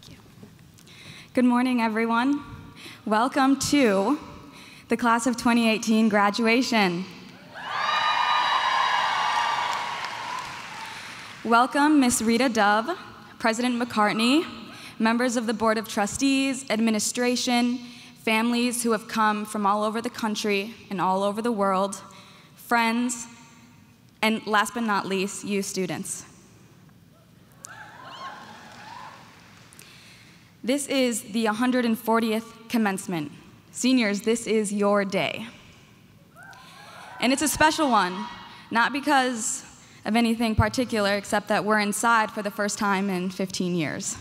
Thank you. Good morning, everyone. Welcome to the class of 2018 graduation. Welcome, Miss Rita Dove, President McCartney, members of the Board of Trustees, administration, families who have come from all over the country and all over the world, friends, and last but not least, you students. This is the 140th commencement. Seniors, this is your day. And it's a special one, not because of anything particular, except that we're inside for the first time in 15 years.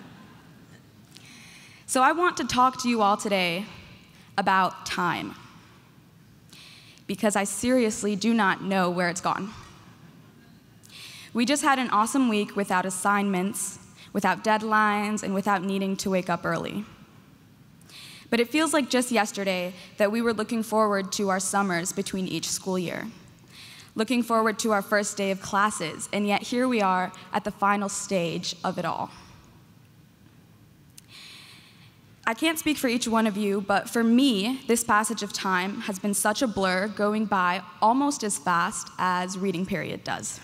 so I want to talk to you all today about time, because I seriously do not know where it's gone. We just had an awesome week without assignments, without deadlines, and without needing to wake up early. But it feels like just yesterday that we were looking forward to our summers between each school year looking forward to our first day of classes, and yet here we are at the final stage of it all. I can't speak for each one of you, but for me, this passage of time has been such a blur going by almost as fast as reading period does.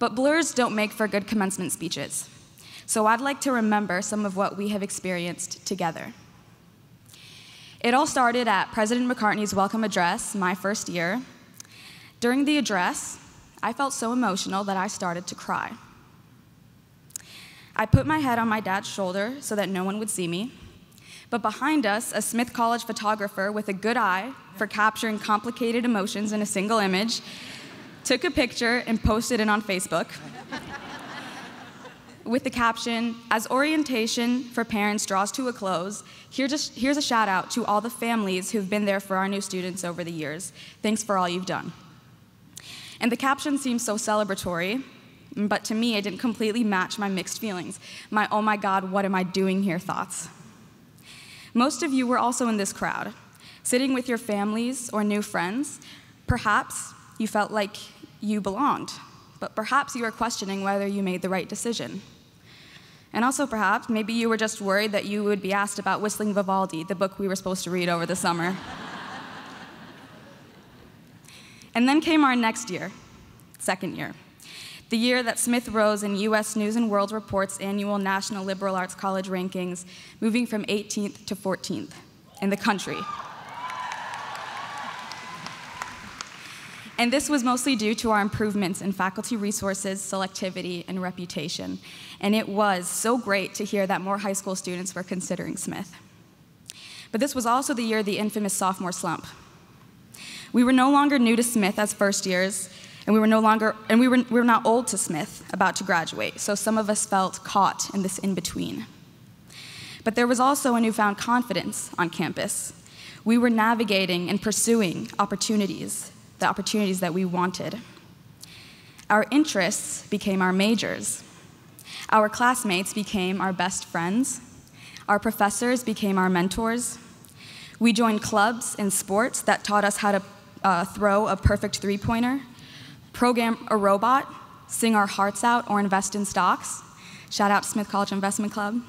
But blurs don't make for good commencement speeches, so I'd like to remember some of what we have experienced together. It all started at President McCartney's welcome address, my first year, during the address, I felt so emotional that I started to cry. I put my head on my dad's shoulder so that no one would see me. But behind us, a Smith College photographer with a good eye for capturing complicated emotions in a single image took a picture and posted it on Facebook with the caption As orientation for parents draws to a close, here's a, here's a shout out to all the families who've been there for our new students over the years. Thanks for all you've done. And the caption seemed so celebratory, but to me, it didn't completely match my mixed feelings. My, oh my God, what am I doing here thoughts. Most of you were also in this crowd, sitting with your families or new friends. Perhaps you felt like you belonged, but perhaps you were questioning whether you made the right decision. And also, perhaps, maybe you were just worried that you would be asked about Whistling Vivaldi, the book we were supposed to read over the summer. And then came our next year, second year, the year that Smith rose in US News and World Report's annual National Liberal Arts College rankings, moving from 18th to 14th in the country. And this was mostly due to our improvements in faculty resources, selectivity, and reputation. And it was so great to hear that more high school students were considering Smith. But this was also the year of the infamous sophomore slump. We were no longer new to Smith as first years, and we were no longer, and we were, we were not old to Smith, about to graduate, so some of us felt caught in this in between. But there was also a newfound confidence on campus. We were navigating and pursuing opportunities, the opportunities that we wanted. Our interests became our majors. Our classmates became our best friends. Our professors became our mentors. We joined clubs and sports that taught us how to uh, throw a perfect three pointer, program a robot, sing our hearts out, or invest in stocks. Shout out Smith College Investment Club.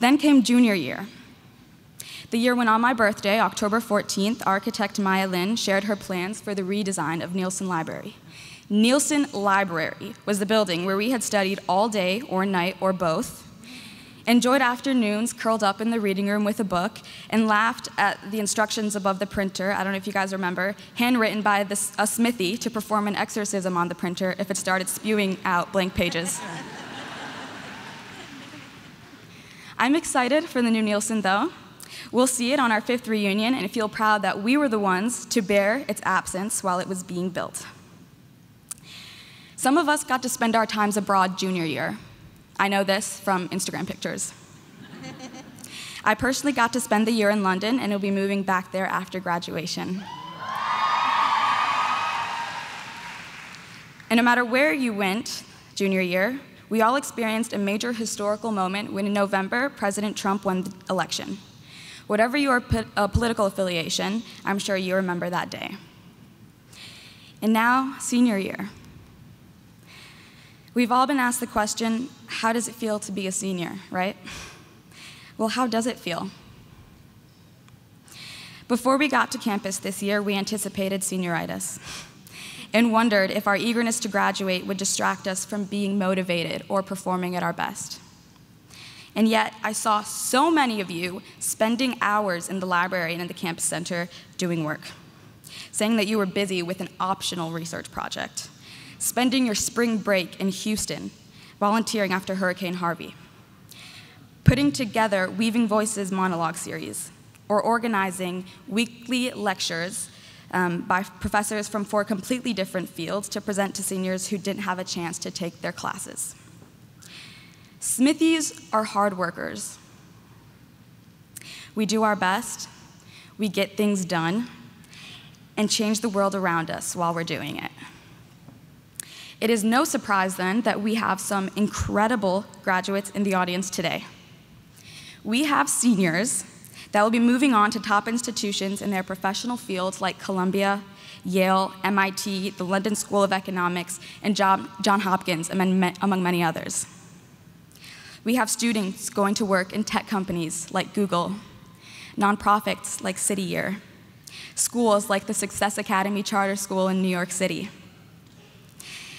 then came junior year. The year when, on my birthday, October 14th, architect Maya Lin shared her plans for the redesign of Neilson Library. Neilson Library was the building where we had studied all day or night or both enjoyed afternoons curled up in the reading room with a book, and laughed at the instructions above the printer. I don't know if you guys remember, handwritten by a smithy to perform an exorcism on the printer if it started spewing out blank pages. I'm excited for the new Neilson, though. We'll see it on our fifth reunion and feel proud that we were the ones to bear its absence while it was being built. Some of us got to spend our times abroad junior year, I know this from Instagram pictures. I personally got to spend the year in London and will be moving back there after graduation. And no matter where you went junior year, we all experienced a major historical moment when in November, President Trump won the election. Whatever your po uh, political affiliation, I'm sure you remember that day. And now, senior year. We've all been asked the question how does it feel to be a senior, right? Well, how does it feel? Before we got to campus this year, we anticipated senioritis and wondered if our eagerness to graduate would distract us from being motivated or performing at our best. And yet, I saw so many of you spending hours in the library and in the campus center doing work, saying that you were busy with an optional research project, spending your spring break in Houston, volunteering after Hurricane Harvey, putting together Weaving Voices monologue series, or organizing weekly lectures um, by professors from four completely different fields to present to seniors who didn't have a chance to take their classes. Smithies are hard workers. We do our best, we get things done, and change the world around us while we're doing it. It is no surprise then that we have some incredible graduates in the audience today. We have seniors that will be moving on to top institutions in their professional fields like Columbia, Yale, MIT, the London School of Economics, and John Hopkins, among many others. We have students going to work in tech companies like Google, nonprofits like City Year, schools like the Success Academy Charter School in New York City,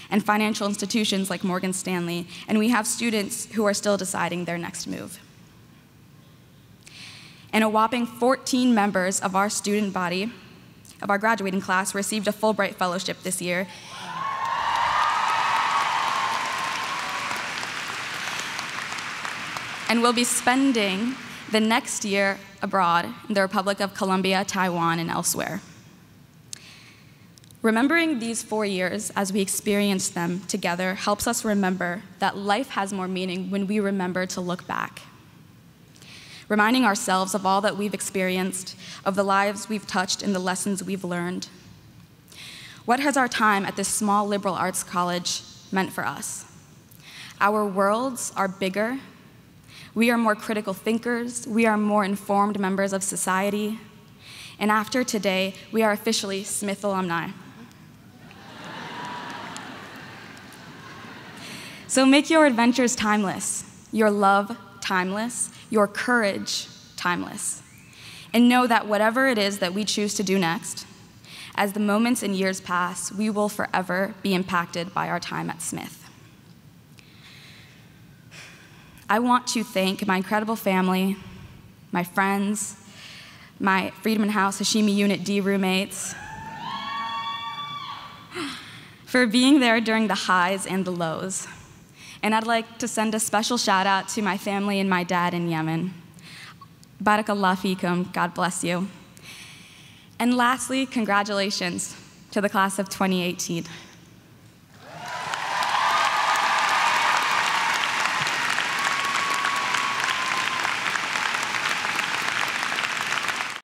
and financial institutions like Morgan Stanley, and we have students who are still deciding their next move. And a whopping 14 members of our student body, of our graduating class, received a Fulbright Fellowship this year and will be spending the next year abroad in the Republic of Colombia, Taiwan, and elsewhere. Remembering these four years as we experience them together helps us remember that life has more meaning when we remember to look back. Reminding ourselves of all that we've experienced, of the lives we've touched, and the lessons we've learned. What has our time at this small liberal arts college meant for us? Our worlds are bigger we are more critical thinkers, we are more informed members of society, and after today, we are officially Smith alumni. so make your adventures timeless, your love timeless, your courage timeless. And know that whatever it is that we choose to do next, as the moments and years pass, we will forever be impacted by our time at Smith. I want to thank my incredible family, my friends, my Friedman House Hashimi Unit D roommates, for being there during the highs and the lows. And I'd like to send a special shout out to my family and my dad in Yemen. Barakallah fikum, God bless you. And lastly, congratulations to the class of 2018.